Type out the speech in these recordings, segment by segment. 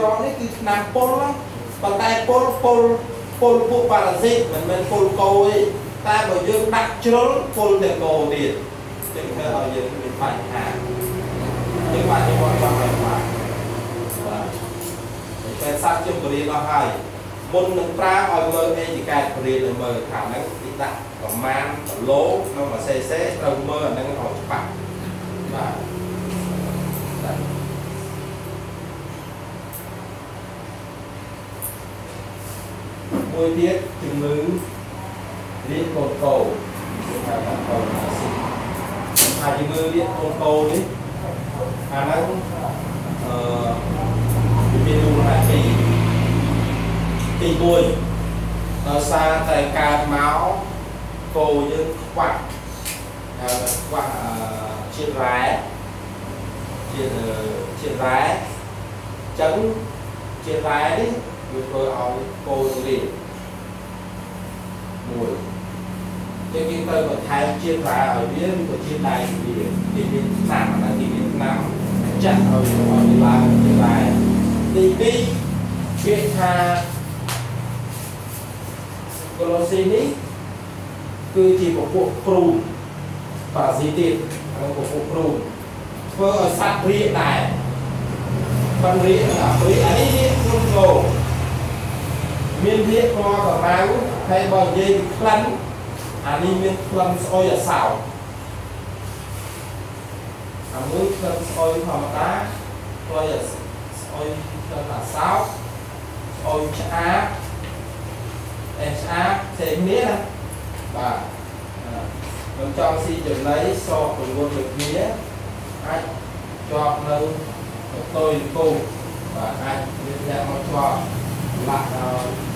ក្រនេះគឺថ្នាំពុលប៉ុន្តែពុលពុលពុលពួកប៉ារ៉ាស៊ីតមិនមែនពុលកោទេតែបើយើងដាក់ជ្រុលពុលទាំងកោទៀតចឹងធ្វើឲ្យយើងមានបញ្ហាយើងបានយកមកចាំឲ្យបានបាទតែសាប់ជុំបរិយាអស់ហើយមុននឹងប្រើឲ្យមើលអេតិកែតបរិយានឹងមើលថាហ្នឹងទីដាក់ប្រមាណគីឡូក្នុងមួយសេសេត្រូវមើលអាហ្នឹងឲ្យច្បាស់បាទ មួយទៀតជំងឺរៀនកូនកោគេហៅថាកូនអាស៊ីថាជំងឺរៀនកូនកោនេះអាហ្នឹងអឺមានរូបរាងពីរទី1ដោយសារតែកើតមកគោយើងខ្វះហៅថាខ្វះជាតិរ៉ែជាតិជាតិរ៉ែអញ្ចឹងជាតិរ៉ែនេះវាធ្វើឲ្យគោរៀន មួយយើងគេទៅបន្ថែមជាតិរ៉ែឲ្យវាឬក៏ជាតិដែកវាគេមានថ្នាំណាគេមានថ្នាំចាក់ឲ្យឲ្យវាឡើងជាតិរ៉ែទី2ពាក្យថាកូឡូស៊ីនេះគឺជាពពួកព្រូនប៉ាស៊ីទៀតហើយពពួកព្រូនធ្វើឲ្យសត្វរៀកដែរប៉ុន្តែរៀកអារៀកអានេះរៀកក្នុងគោ មានរៀកពណ៌កម្ៅហើយបើនិយាយពីក្លិនអានេះមានក្លិនស្អុយអាសោអាមួយក្លិនស្អុយធម្មតាស្អុយអាស្អុយក្លិនអាសោស្អុយឆ្អាបអេឆ្អាបផ្សេងគ្នាណាបាទខ្ញុំចង់ស៊ីចំណីសោកប្រវត្តិដូចគ្នាអាចជាប់នៅតូយគោបាទអាចមានអ្នកមកជាប់លាក់ដល់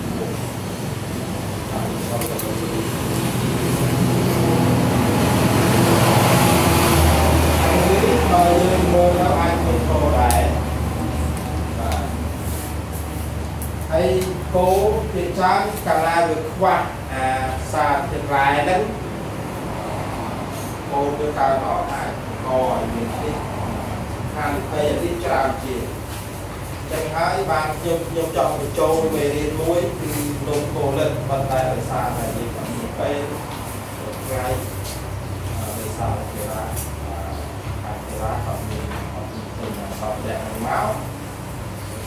ហើយយើងមើលទៅអាចឃើញគោដែរបាទហើយគោភាគច្រើនកាលណាវាខ្វះអាសារធាតុរ៉ែហ្នឹងគោវាកើនអត់អាចកឲ្យមាននេះហានិភ័យអានេះច្រើនជាងចឹងហើយបានខ្ញុំខ្ញុំចង់បញ្ចូលមេរៀនមួយគឺ នំកូលិតប៉ុន្តែដោយសារតែយើងអត់មានពេលថ្ងៃដោយសារគេថាអាចគេថាអត់មានអត់មានពេញអត់ដែរមក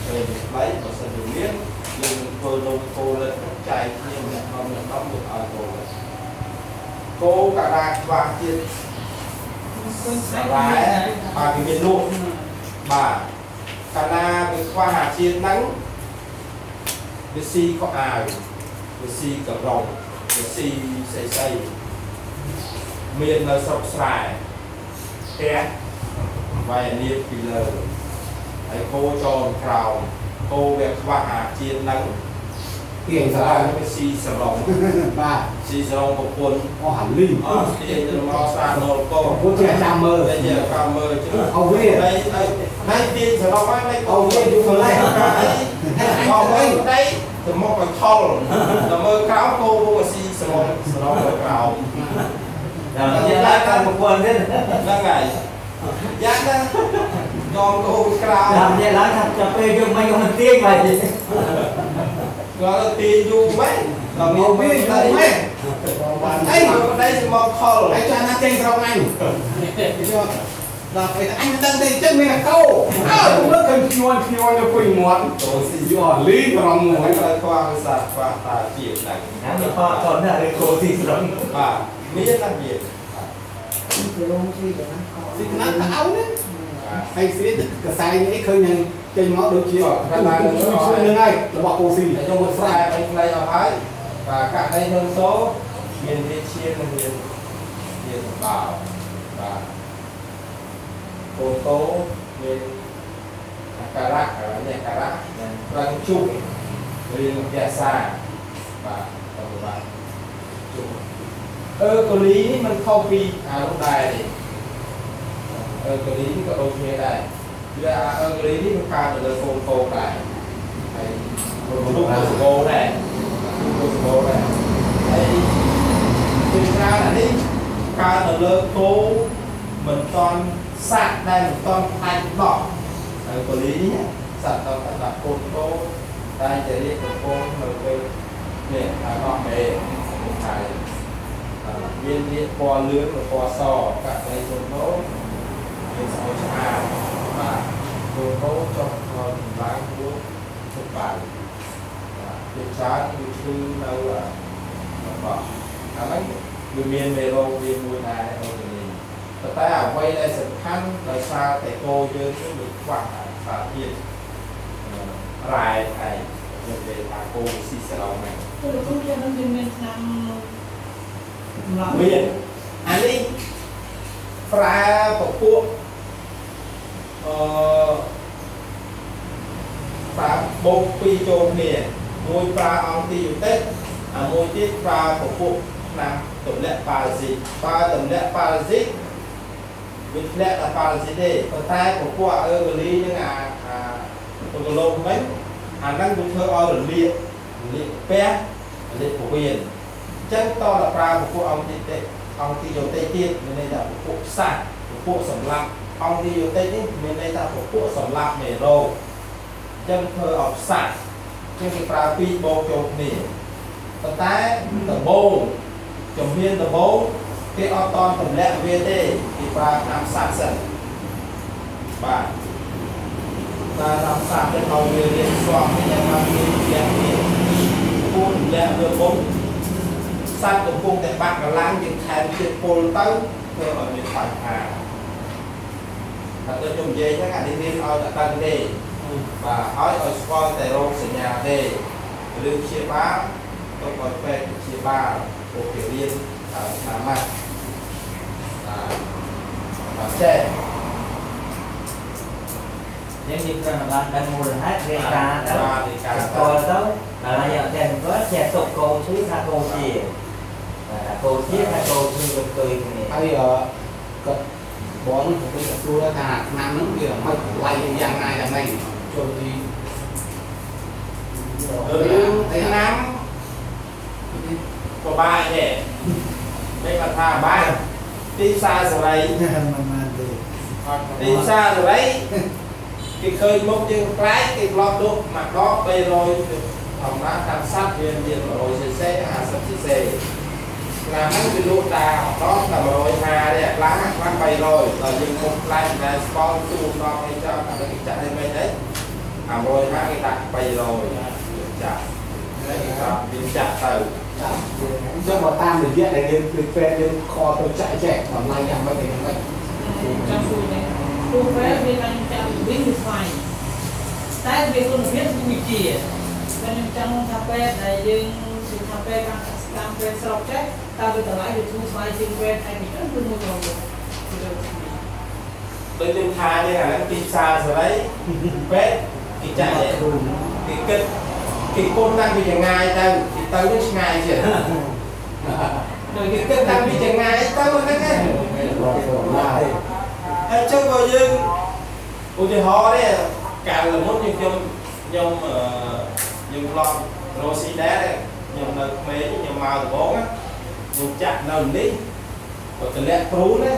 ពេលខ្លីបើសិនជាមានយើងធ្វើនំកូលិតចែកគ្នាម្នាក់នំម្នាក់នំទៅឲ្យកូលិតគោកាដាខ្វះជាតិសាឡាបាទវាមានលក់បាទកាលណាវាខ្វះអាជាតិហ្នឹង វាស៊ីក៏អាវវាស៊ីក៏រងវាស៊ីស្អីស្អីមាននៅស្រុកស្រែផ្ទះវាយនាបពីលើហើយគោចូលក្រោមគោវាខ្វះអាជាតិហ្នឹងទៀងស្រែវាស៊ីសរងបាទស៊ីសរងប្រពន្ធអស់ហាលីអត់ទាញទៅមកស្រានលកោពុទ្ធជាចាំមើលតែយកកាមើលជឿអោវាហើយហើយហើយទាញសរងហើយមិនអោវាយូរកន្លែងអត់វិញដៃ ទៅមកឲ្យថលដល់មើលក្រោមគោវងស៊ីសរងសរងទៅក្រោមដល់និយាយឡើងកាន់ប្រព័ន្ធទៀតហ្នឹងហើយយ៉ាងណាដងគោក្រោមដល់និយាយឡើងថាចាប់ពេលយកមិនយកមិនទៀងហើយគាត់ទាញយូរមែនដល់មានអោវាយូរមែនបានអីមកដៃទៅមកថលឯងចាណាចេញស្រោងអញយក ដល់ពេលអញមិនដឹងទេចឹងមានកោអើខ្ញុំលើកឃើញឈ្នួនឈ្នួននៅពុយមាត់ទៅស៊ីយកអាលីប្រងមួហើយយទៅខ្វះវិសាខ្វះតាជាតិហ្នឹងហ្នឹងវាខកតនដែរគោទីស្រងបាទមានណាមានពីណាទៅអោនេះហើយស្រីកសែងនេះឃើញនឹងចេញមកដូចជាហ្នឹងហើយរបស់អូស៊ីតែខ្ញុំមិនស្រាយឲ្យខ្លីអស់ហើយបាទករណីក្នុងតោមានវាឈាមនិងមានមានបោបាទ កូនតោមានអាការៈកន្លែងនេះអាការៈនិងប្រឹងជុំរៀនវិទ្យាសាស្ត្របាទទៅបាទជុំអឺកូលីនេះมันខុសពីអានោះដែរទេអឺកូលីនេះក៏ដូចគ្នាដែរវាអឺកូលីនេះมันកើតទៅលើកូនកោដែរហើយ រូបរូបសម្បូរដែររូបសម្បូរដែរហើយពីច្រើនអានេះកើតនៅលើគោមិនតន់ សាក់ដែលមិនតន់ផ្ដាច់ដកហើយប៉ូលីនេះសត្វទៅដាក់កូនតូតែតែរៀបកំពងនៅពេលនេះអាអស់មេហើយមាននេះពណ៌លឿងឬពណ៌សកាក់ដីកូនតូមានស្អុយស្អាតបាទកូនតូចុះដល់កម្លាំងរួចទុកបាយបាទជាច្រើនគឺឈឺនៅបាទអាហ្នឹងវាមានមេរោគវាមួយដែរអូននេះ ប៉ុន្តែអ្វីដែលសំខាន់ដោយសារតែគោយើងនេះវាខ្វះសារធាតុរ៉ែឯងយើងនិយាយថាគោស៊ីសឡុងហ្នឹងគឺលោកគ្រូជានឹងមានមានឆ្នាំម្ល៉េះមានអានេះប្រើពពួកអឺប្រើបូកពីរចូលគ្នាមួយប្រើអង្គទីយុតិកអាមួយទៀតប្រើពពួកឆ្នាំទម្លាក់ប៉ារ៉ាស៊ីតប្រើទម្លាក់ប៉ារ៉ាស៊ីត វាធ្លាក់ដល់ប៉ារ៉ាស៊ីតទេប៉ុន្តែពពួកអឺវលីហ្នឹងអាអាពុទ្ធលោកវិញអាហ្នឹងវាធ្វើឲ្យរលាករលាកពះរលាកពវៀនចឹងតដល់ប្រើពពួកអង្គទីតិអង្គទីយោតិទៀតមានន័យថាពពួកផ្សះពពួកសម្លាប់អង្គទីយោតិនេះមានន័យថាពពួកសម្លាប់មេរោគចឹងធ្វើឲ្យផ្សះចឹងគេប្រើពីរបូកចូលគ្នាប៉ុន្តែដំបូងជំហានដំបូង គេអត់តន់ទម្លាក់វាទេគេប្រើតាមសាក់សិនបាទតែតាមសាក់ទៅឲ្យវារៀនស្គាល់នេះយ៉ាងណាវាលាក់នេះពូនលាក់វាបុកសាច់កំពុងតែបាក់កម្លាំងយើងថែមជាតិពុលទៅធ្វើឲ្យមានបញ្ហាតែដូចខ្ញុំនិយាយហ្នឹងអានេះរៀនឲ្យតែដឹងទេបាទឲ្យឲ្យស្គាល់តែរោគសញ្ញាទេឬព្យាបាលទៅឲ្យពេទ្យព្យាបាលពួកគេរៀនតាមឆ្នាំម៉ាត់បាទ C nếu như các bạn đang mua là hát gây ca à, đó coi tới là bây giờ đèn có xe tục cô chứ ra cô gì là cô chứ ra cô chứ cực cười này bây giờ cực bón của bây giờ tôi đã thà nam nóng kìa mấy củ quay như dạng này là mình cho đi. Ừ. Thấy nắng. Có ba này đây mà thà ba đi xa rồi đấy ទេមិនបាត់ថាបាយទីផ្សារសេរីទីផ្សារសេរីគេឃើញមុខយើងប្លែកគេប្លុកលក់មួយដប300ធម្មតាតាមសัตว์វាមាន 100cc 50cc ឆ្នាំហ្នឹងវាលក់តាអត់ដល់តែ150ទេខ្លះខ្លះ300ដល់យើងមុខប្លែកតែស្គាល់ទូដល់អីចោលតែគេចាក់ឲ្យមិនទេអា150គេដាក់300ចាក់ហើយគេថាវាចាក់ទៅអញ្ចឹងបើតាមរយៈដែលយើងគឺពេទ្យយើងខទៅចាក់ចែកតម្លៃយ៉ាងម៉េចយ៉ាងម៉េច ចាំជួយនេះគ្រូពេទ្យវាបានចាំវិញវាស្វែងតែវាគុណភាពគឺវិជាតែខ្ញុំចង់ថាពេទ្យដែលយើងគឺថាពេទ្យតាមតាមពេទ្យស្រុកចេះតើវាតម្លៃវាធូរស្វែងជាងពេទ្យឯនេះគឺមួយរងដូចយើងថានេះអាហ្នឹងទីផ្សារសេរីពេទ្យគេចាក់ទេគ្រូគេគិតគេគុំតាំងពីចងាយទៅគេទៅនេះឆ្ងាយជាងដូចគេគិតតាំងពីចងាយទៅ ហ្នឹងឯងរកទៅណាហើយចុះបើយើងឧទាហរណ៍នេះកាលមុនយើងខ្ញុំខ្ញុំអឺយើងឡងរស់ស៊ីដែរខ្ញុំនៅក្មេងខ្ញុំមកដំបងណាខ្ញុំចាក់នៅនេះបើតម្លាក់គ្រូណា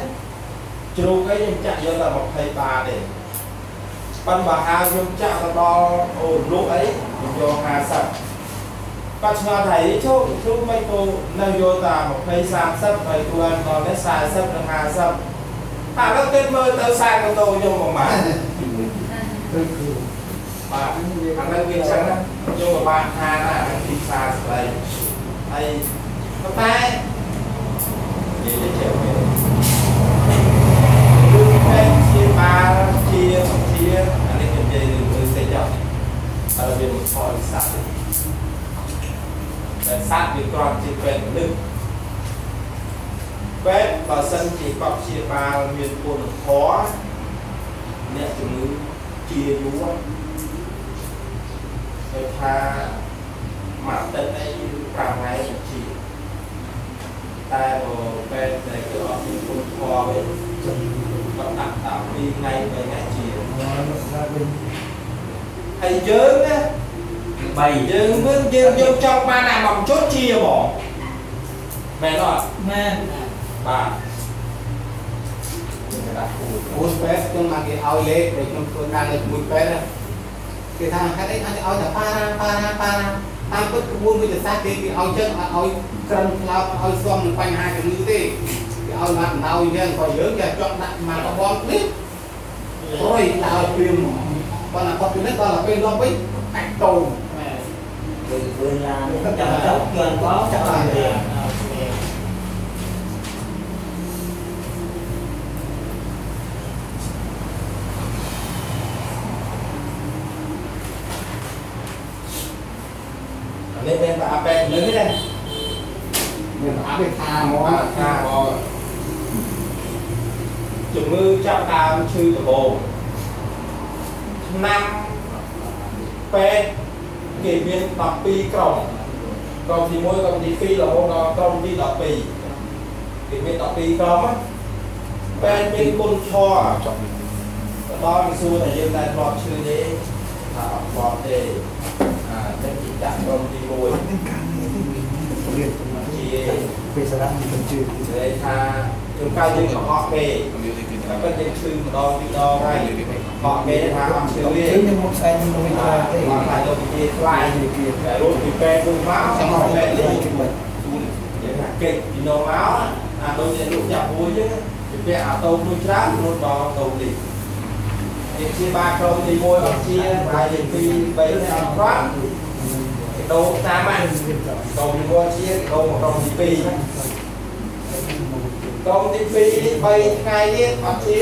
ជ្រូកអីខ្ញុំចាក់យកតែ20បាតទេប៉ុន្តែបើហៅខ្ញុំចាក់ទៅដល់អូលក់អីខ្ញុំយក50 គាត់ឆ្ងល់ថាអីជោជ្រូកមិនគោនៅយកតែ20 30ហើយគួរដល់នេះ40និង50បាទឥឡូវគិតមើលទៅសាកម៉ូតូខ្ញុំប្រហែលគឺគ្រូបាទអាហ្នឹងវាចឹងណាខ្ញុំក៏បានថាណាអាទីផ្សារស្រីហើយប៉ុន្តែនិយាយទៅចេះគឺតែជាបាលជាជាអានេះខ្ញុំនិយាយរឿងសេចក្ដីតែវាមិនខលសត្វតែសត្វវាគ្រាន់ជាពេទ្យមនុស្សពេទ្យបើសិនជាកប់ជាបាលមានគុណធម៌អ្នកជំងឺជាយូរគេថាមួយទឹកអី5ថ្ងៃជាតែបើពេទ្យតែគឺអត់មានគុណធម៌វិញគាត់ដាក់តាម2ថ្ងៃ3ថ្ងៃជាហើយយើងណា bay យើងវិញយើងយើងចង់បានអាបំជុតជាហ្មងមែនអត់មែនបាទយើងដាក់គូអូនពេទ្យខ្ញុំមកគេឲ្យលេខដូចខ្ញុំធ្វើការនៅជាមួយពេទ្យណាគេថាហេតុអីអាចឲ្យតែប៉ារ៉ាប៉ារ៉ាប៉ារ៉ាតាមពិតក្បួនវិទ្យាសាស្ត្រគេគេឲ្យចឹងអត់ឲ្យក្រឹមខ្លោបឲ្យសមនឹងបញ្ហាជំងឺទេគេឲ្យមកបណ្ដោយអញ្ចឹងក៏យើងចេះចង់ដាក់មកកបងនេះ rồi đào truyền còn là con tuyến còn là cây lo bích ảnh tàu គឺវេលាចាំចុកជន់ក៏ចាំបា នទេនេះមានតែអាប៉ែលឺទេ mình đã bị tha មក mà ថាមកជំងឺចាប់ដើមឈឺដំបូងឆ្នាំពេទ្យ គេមាន12ក្រុមក្រុមទី1ក្រុមទី2រហូតដល់ក្រុមទី12គេមាន12ក្រុមណាពេទ្យមានគុណធម៌ចប់ដល់គេសួរតែយើងតែធ្លាប់ឈឺទេថាអត់ធ្លាប់ទេអាតែគេចាក់ក្រុមទី1 liền ជា về sẽ đang mình chưa និយាយថាជួនកាលយើងកុហកគេតែពិតយើងឈឺម្ដងពីរដងហើយ កុហកគេថាអត់ឈឺទេ chứ nhưng một sai nhưng mình អត់ là ខ្លាចទៅពីខ្លាច cái gì kia តែរត់ពីពេទ្យវិញមកចាំមកពេទ្យលេង cái bệnh យើងថាគេពីនោមកអាដូចជាលោកចាប់មួយចឹងពីពាក់អាតូមួយច្រើនរត់ដល់តូនេះយើងជាបាក្រុមទី1អត់ជាហើយយើងពី3នេះអត់ប្រាក់គេដូរតាមហ្នឹងក្រុមទី1ជាគេដូរមកក្រុមទី2 ណាក្រុមទី2នេះ3ថ្ងៃទៀតអត់ជា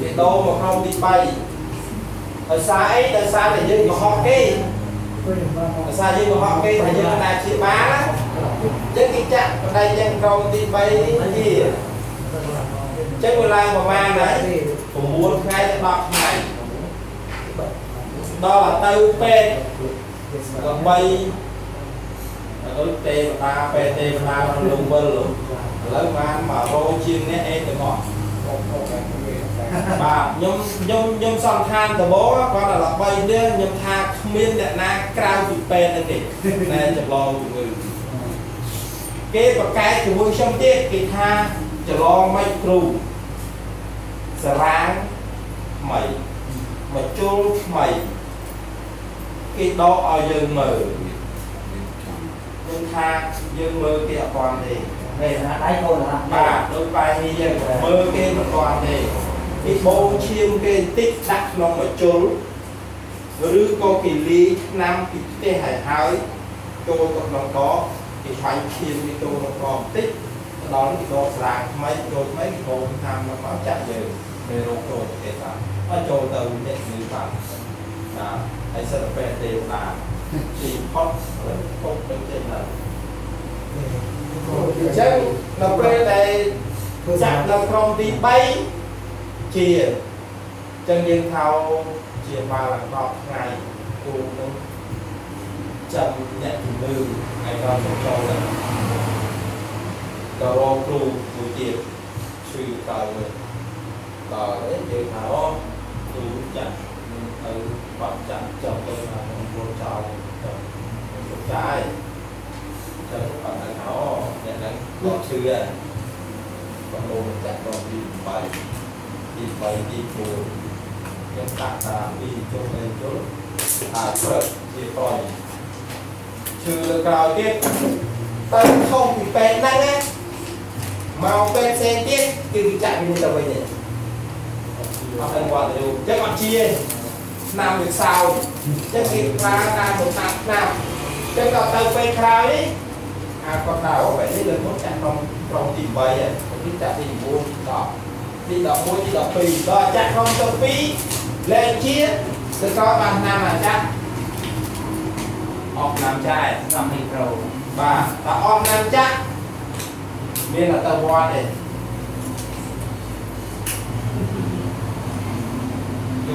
គេដូរមកក្រុមទី3ដោយសារអីដោយសារតែយើងកុហកគេដោយសារយើងកុហកគេថាយើងតែជាបានណាអញ្ចឹងគេចាក់បណ្ដៃយើងក្រុមទី3នេះជាអញ្ចឹងវាឡើងប្រហែលដែរ9ថ្ងៃទៅ10ថ្ងៃដល់ទៅពេទ្យដើម្បីដូចទេវតាពេទ្យទេវតាក្នុងលោកវិល ឥឡូវបាន100ជាងនេះអេទាំងអស់បាទខ្ញុំខ្ញុំខ្ញុំសន្និដ្ឋានដំបូងគាត់តែល្បីនេះខ្ញុំថាគ្មានអ្នកណាក្រៅពីពេទ្យទេណែចម្លងជំងឺគេប្រកែកជាមួយខ្ញុំទៀតគេថាចម្លងមិនគ្រូសារាងថ្មីមកជុលថ្មីគេដកឲ្យយើងមើលខ្ញុំថាយើងមើលគេអត់បានទេ về là đáy cô là បាទដូចបែរនេះយើងមើលគេមិនទាន់ទេពីបូងឈាមគេបន្តិចដាក់ក្នុងមជុលឬក៏គេលាយឆ្នាំពីផ្ទះហើយហើយចូលទៅក្នុងកគេឆាញ់ឈាមគេចូលក្នុងកបន្តិចដល់គេដកស្រាថ្មីចូលថ្មីគេបូងតាមមកចាក់យើងមេរោគចូលគេតាមមកចូលទៅអ្នកនេះបានបាទហើយសិទ្ធិពេទ្យទេវតាទីផុតពុកទៅចេញឡើង អញ្ចឹងនៅពេលដែលចាក់នៅក្រុមទី3ជាអញ្ចឹងយើងថោជាបាល10ថ្ងៃគូនឹងចាំអ្នកជំងឺហើយដល់ទៅចូលទៅដល់រកគ្រូមួយទៀតជួយដល់មើលដល់ហើយយើងថាអូគ្រូចាក់ទៅបាត់ចាក់ចុះទៅណាក្នុងចោលទៅចាយ cho bạn thằng nó nhận đánh có sư à còn đồ mình chắc còn đi bài đi bài đi buồn nhưng tạc ta đi chỗ này chỗ à sợ thì còn trừ cào tiết tân không bị bèn năng á màu bên xe tiết cứ chạy như tàu vậy nhỉ học thành quả đều chắc bạn chia năm được sao chắc kịp ra ra một năm năm chắc còn tàu bên khai ấy អាគាត់ថាអូបែ បនេះលើមុនចាក់ក្នុងក្រុមទី3ហើយទីចាក់ទី9 10ទី11ទី12ដល់ចាក់ក្នុងទី2លែងជាទៅក៏បានឆ្នាំអាចាក់អស់ឆ្នាំចាយ năm mươi pro បាទតែអស់ឆ្នាំចាក់មានតែវត្តទេយ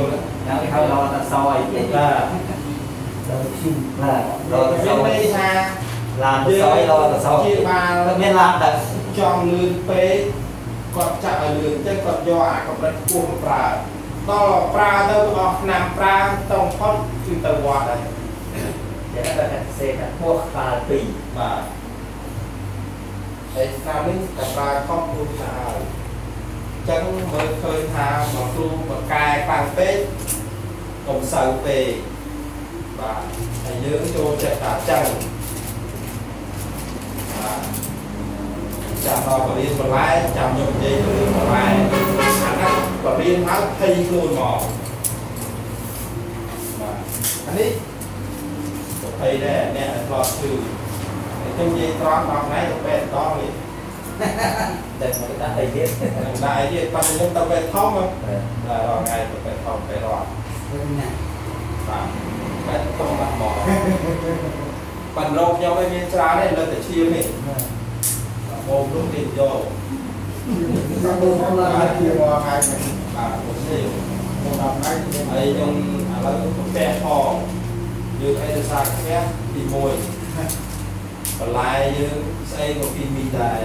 ល់ nó cái hơi lo ta soi ទេបាទ là lo ta មានន័ soi យថា làm ta soi lo ta ជា soi បាល tất nhiên làm được ចង់លឿនពេកគាត់ចាក់ឲ្យលឿនចឹងគាត់យកអាកម្រិតខ្ពស់មកប្រើដល់ប្រើទៅអស់ឆ្នាំប្រើតង់ផុតគឺទៅវត្តហើយ để các bạn xem các thuốc và tùy បាទហើយឆ្នាំនេះតែប្រើខុសគ្រូសាហើយចឹងមើលឃើញថាមកគ្រូបកកែខ្លាំងពេកកុំសៅពេកបាទហើយយើងចូលចិត្តតែចឹងបាទ ចាំដល់បរិញ្ញាបន្លែចាំយកនិយាយទៅរឿងបន្លែអាហ្នឹងបរិញ្ញាហើយភ័យខ្លួនមកបាទអានេះប្រភេទដែរអ្នកដែលធ្លាប់ជឿហើយខ្ញុំនិយាយត្រង់ដល់ថ្ងៃទៅពេទ្យដងនេះតែមកដាក់អីទៀតនឹងដែរទៀតប៉ះខ្ញុំទៅពេទ្យធំហ្នឹងដល់រងថ្ងៃទៅពេទ្យធំពេទ្យរត់វិញណាបាទពេទ្យធំបាត់មក បណ្ដោខ្ញុំឯងមានច្រើនទេលើតែឈាមនេះអូមនោះទៀតយកក៏បងប្អូនឡើងជាមកហើយបាទผมនេះមកដល់ហើយហើយខ្ញុំឥឡូវផ្ទះផងយើងឯកសារផ្ទះទី1បន្លែយើងស្អីក៏ពីមីដែរ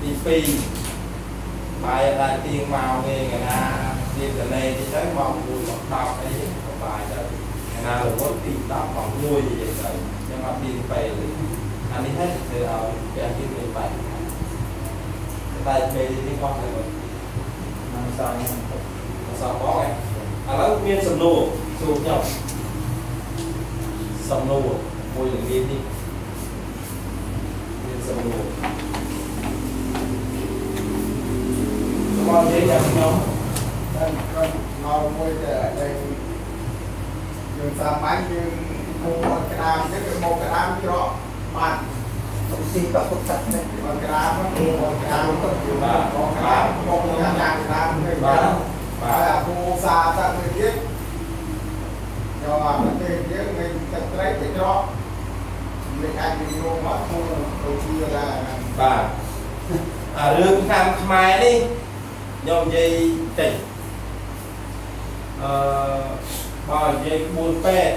ទី2បាយដែរទៀងមកវិញកណាទៀងតលេទីទៅមក4មក10អីក៏បាយទៅក ណារវល់ទី10មក1និយាយទៅខ្ញុំអត់មានពេលទេអានេះហើយធ្វើឲ្យផ្ទះយើងមានបាយតែពេលនេះអស់ហើយមកសងអសបកឯឥឡូវមានសំណួរសួរខ្ញុំសំណួរមួយល្ងាចនេះមានសំណួរសម្រាប់និយាយចាំខ្ញុំតែក៏មកមួយតែដែល យើងសាមញ្ញយើងមកក្តាមទៅមកក្តាមច្រកបានទុកស៊ីទុកទុកទឹកនេះមកក្តាមមកក្តាមទុកយូរមកក្តាមមកយ៉ាងយ៉ាងក្តាមនេះបាទបាទអាពូសាតាទៅទៀតយកអាប្រទេសយើងមានទឹកត្រីទៅច្រកមានអាចនិយមមកពូទៅជាឡាបាទអារឿងតាមខ្មែរនេះខ្ញុំនិយាយតិចអឺ បើនិយាយក្បួនពេទ្យ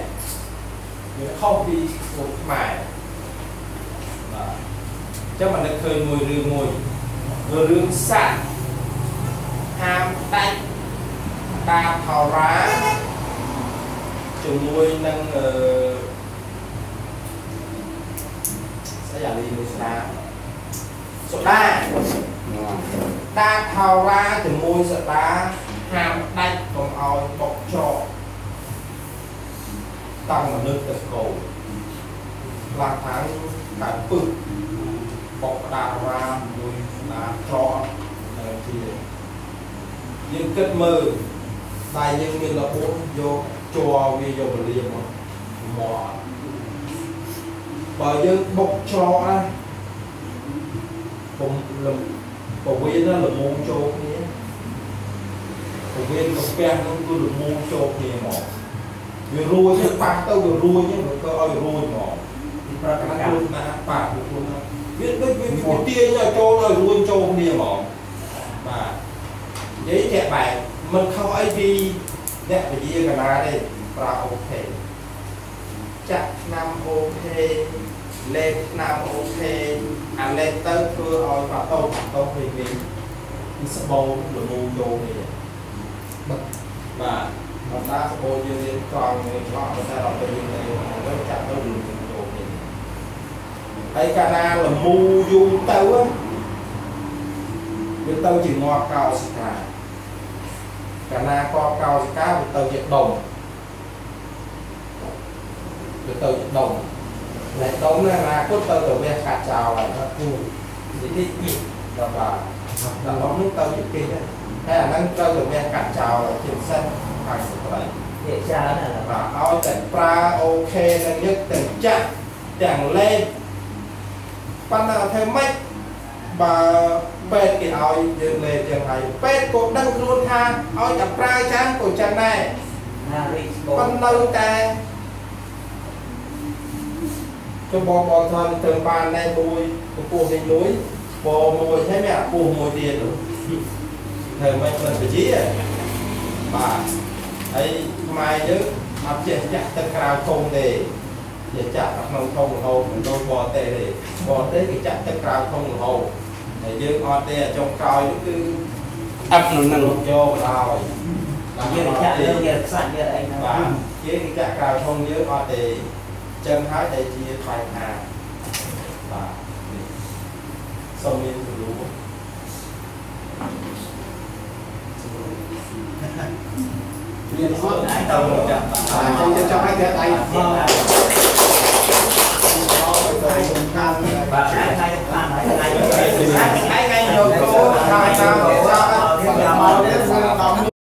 វាខុសពីក្បួនខ្មែរបាទអញ្ចឹងមិននឹកឃើញមួយរឿងមួយរឿងស័ក្តិហាមដាច់ការថោរាជាមួយនឹងអឺស្អីអាលីមួយស្ដាសូដាការថោរាជាមួយសូដាហាមដាច់កុំឲ្យបុកច្រក តាំងមនុស្សទៅស្គោខ្លាំងថាកើតពឹសបុកដារាមួយដាច្រកហើយជាយើងគិតមើលតែយើងមានរបួសយកជ័រវាយកពលាមកមកបើយើងបុកច្រកណាពុំលំពវៀនណាល្មងចូលគ្នាពវៀនកាពះនោះគឺល្មងចូលគ្នាមក វារួចប៉ះទៅវារួចហ្នឹងក៏ឲ្យរួចហ្មងប្រកាសខ្លួនណាប៉ះខ្លួនណាវាដូចវាទាញឲ្យចូលឲ្យរួចចូលគ្នាហ្មងបាទនិយាយតែបែបមិនខុសអីពីអ្នកវិជាកណាទេប្រើអូខេចាក់ឆ្នាំអូខេលេខឆ្នាំអូខេអាលេខទៅធ្វើឲ្យបាត់តោបាត់តោវិញវិញស្បោលមូលចូលនេះបាទ បាទបណ្ដាស្បូរយើងរៀនត្រង់នេះឆ្លោះតែដល់ទៅយើងទៅចាក់ទៅលំចូលនេះហើយកាលណាលមូយូរទៅវាទៅជាងាប់កោសិកាកាលណាកប់កោសិកាវាទៅជាដុំវាទៅជាដុំតែដុំណាអនាគតទៅទៅវះកាត់ចោលហើយណាគូនិយាយពីដល់បាទដល់ដុំនោះទៅជាគេដែរហើយអាហ្នឹងទៅទៅវះកាត់ចោលហើយជាពិសេស 80នេះច្រើនណាស់បាទឲ្យតែប្រើអូខេនឹងយកទាំងចាក់ទាំងលេខប៉ុន្តែអត់ធ្វើម៉េចបើពេទ្យគេឲ្យយើងលេខចឹងហើយពេទ្យក៏ដឹងខ្លួនថាឲ្យតែប្រើចាំក៏ចឹងដែរណារីស្បប៉ុន្តែនៅតែចុះបងបងថាទៅបានដែរមួយពពោះនេះមួយបងមួយហើយមានអាពោះមួយទៀតធ្វើម៉េចមិនបជាបាទ ហើយខ្មែរយើងមកចេះចាស់ទឹកក្រៅធំទេជាចាក់ក្នុងធំរហូតមិនដូចបរទេសទេបរទេសគេចាក់ទឹកក្រៅធំរហូតហើយយើងអត់ទេអាចុងក្រោយគឺអឹកនឹងនឹងយកបណ្ដោយតែយើងចាក់លើគេខ្សាច់យើអីហ្នឹងបាទគេគេចាក់ក្រៅធំយើងអត់ទេចឹងហើយតែជាបញ្ហាបាទសូមមានជំនួយ Thank you. liên suốt à, trong trong hai cái tay Hãy subscribe cho kênh Ghiền Mì Gõ Để không bỏ lỡ những video hấp dẫn